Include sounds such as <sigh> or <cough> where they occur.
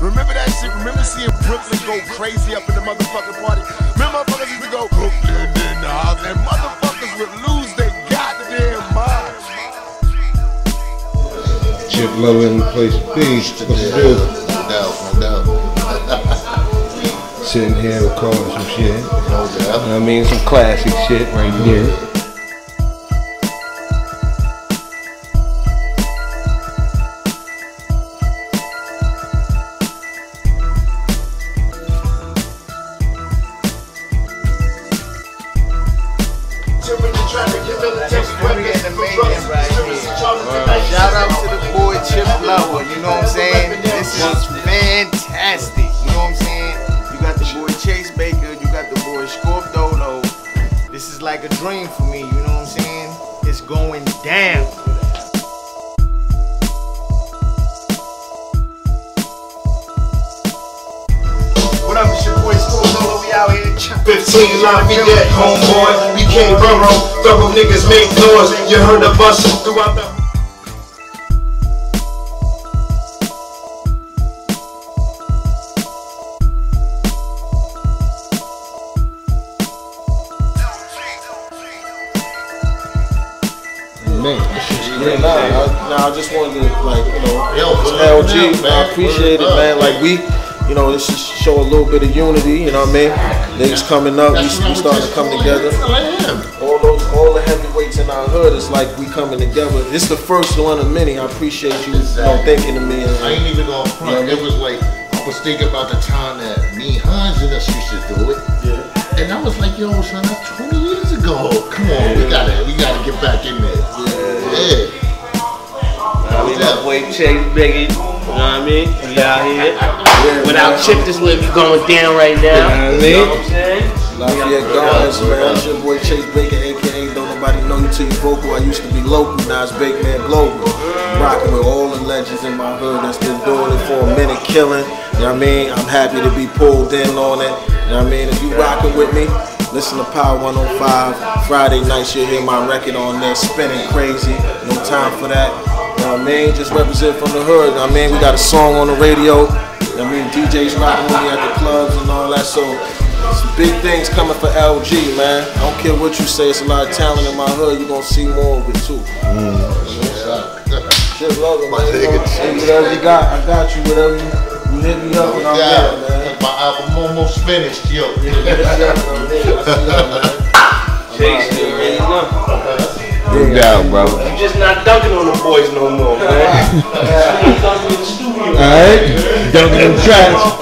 Remember that shit? Remember seeing Brooklyn go crazy up in the motherfucking party? Remember motherfuckers used to go Brooklyn in the house, and motherfuckers would lose their goddamn minds. Chip Low in the place to be. What's the deal? No doubt, no doubt. Sitting here recording some shit. No doubt. I mean, some classic shit right here. Shout out to the boy Chip Lower, you know what I'm saying? This is fantastic, you know what I'm saying? You got the boy Chase Baker, you got the boy Scorp Dolo. This is like a dream for me, you know what I'm saying? It's going down. 15 line, be that homeboy. We came borough, thorough niggas make noise. You heard the bus throughout the. Man, this shit's Yeah, nah, I, nah, I just wanted to like you know, Yo, it's good luck, LG, man. I appreciate it, man. Like we, you know, this just show a little bit of unity. You know what I mean? Niggas coming up, we, we starting to come together. All those, all the heavyweights in our hood, it's like we coming together. It's the first one of many. I appreciate you, you know, thinking of me. I ain't even gonna front. It was like I was thinking about the time that me, Hans, and us used to do it. yeah. And I was like, yo, son, that's 20 years ago. Come on, we gotta, we gotta get back in there. Yeah. I mean, my boy Chase Biggie, you know what I mean? We out here. Yeah, Without man. Chip, this would be going down right now. You know what I You know mean? what I'm saying? Lafayette Gardens, man. It's your boy Chase Baker, aka Don't Nobody Know You Till You Vocal. I used to be local, now it's Big Man Global. Rocking with all the legends in my hood that's been doing it for a minute, killing. You know what I mean? I'm happy to be pulled in on it. You know what I mean? If you rocking with me, listen to Power 105. Friday nights, you'll hear my record on there, spinning crazy. No time for that. You know I mean? Just represent from the hood. You know I mean? We got a song on the radio. You know I mean? DJs rocking with me at the clubs and all that. So some big things coming for LG, man. I don't care what you say, it's a lot of talent in my hood. You're gonna see more of it too. Mm. Shit, love it, My man. whatever you got, I got you. Whatever you, you hit me up and I'm there, man. my album almost finished, yo. Doubt, brother. You just not dunking on the boys no more, man. <laughs> You ain't dunking in the studio. Alright? Dunking them trash.